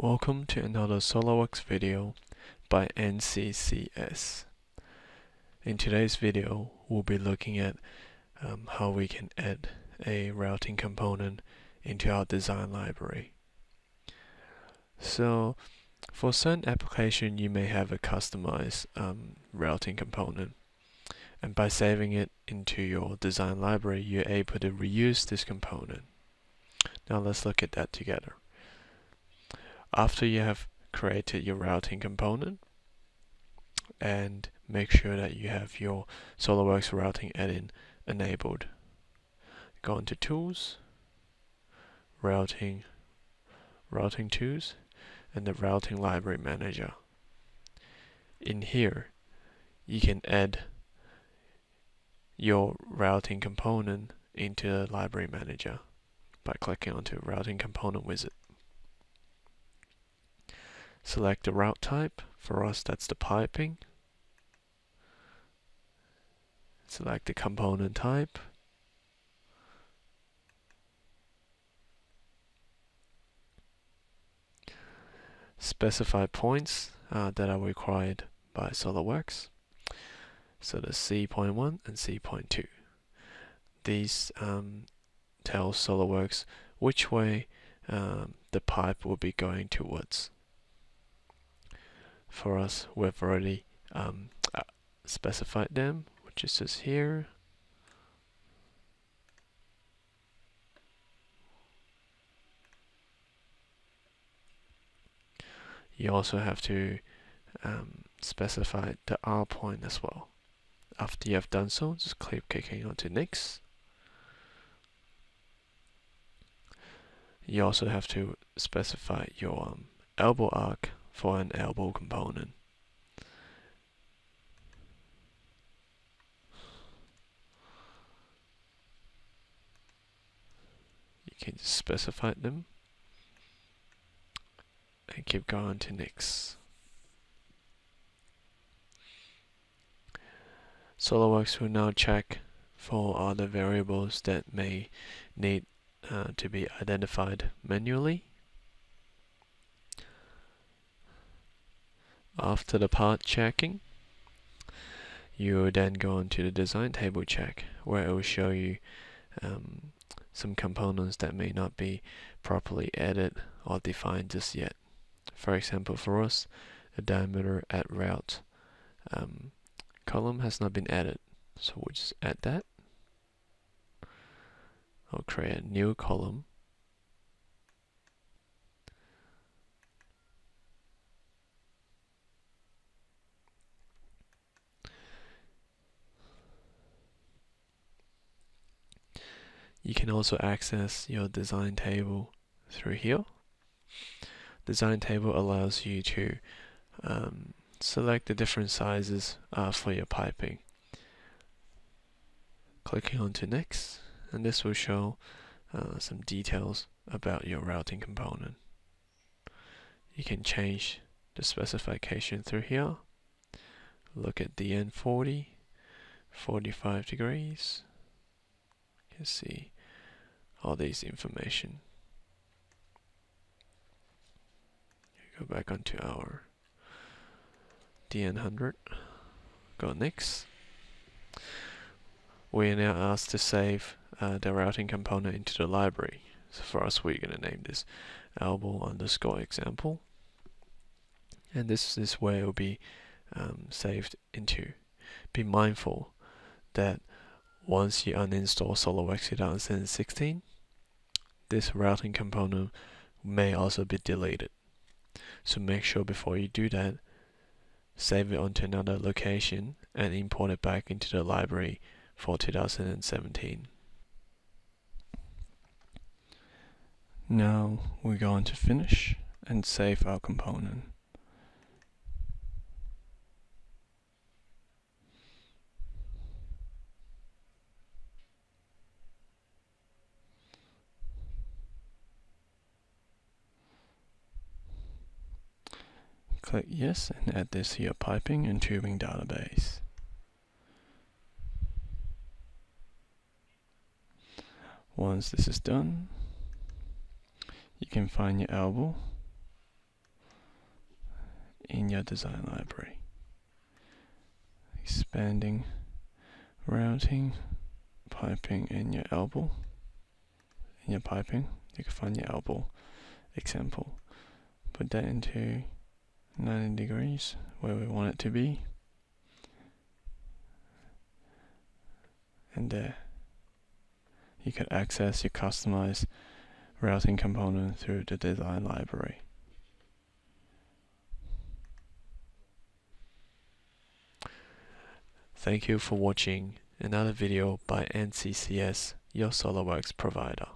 Welcome to another SOLIDWORKS video by NCCS. In today's video, we'll be looking at um, how we can add a routing component into our design library. So, for certain application, you may have a customized um, routing component. And by saving it into your design library, you're able to reuse this component. Now let's look at that together. After you have created your routing component and make sure that you have your SOLIDWORKS routing add-in enabled. Go into Tools, Routing, Routing Tools, and the Routing Library Manager. In here, you can add your routing component into the Library Manager by clicking onto Routing Component Wizard. Select the route type. For us, that's the piping. Select the component type. Specify points uh, that are required by SOLIDWORKS. So the C.1 and C.2. These um, tell SOLIDWORKS which way um, the pipe will be going towards for us we've already um, uh, specified them which is just here. You also have to um, specify the R point as well. After you have done so just click clicking onto next. You also have to specify your um, elbow arc for an elbow component. You can just specify them and keep going to next. SOLIDWORKS will now check for other variables that may need uh, to be identified manually. After the part checking, you then go on to the design table check where it will show you um, some components that may not be properly added or defined just yet. For example, for us, the diameter at route um, column has not been added, so we'll just add that. I'll create a new column You can also access your design table through here. Design table allows you to um, select the different sizes uh, for your piping. Clicking onto next, and this will show uh, some details about your routing component. You can change the specification through here. Look at the N40, 45 degrees. You can see all these information. Go back onto our DN100. Go next. We are now asked to save uh, the routing component into the library. So for us, we're going to name this elbow underscore example. And this is where it will be um, saved into. Be mindful that once you uninstall SOLIDWORKS 2016, this routing component may also be deleted. So make sure before you do that, save it onto another location and import it back into the library for 2017. Now we're going to finish and save our component. Click yes and add this to your piping and tubing database. Once this is done, you can find your elbow in your design library. Expanding routing, piping in your elbow. In your piping, you can find your elbow example. Put that into 90 degrees where we want it to be. And there. You can access your customized routing component through the design library. Thank you for watching another video by NCCS, your SOLIDWORKS provider.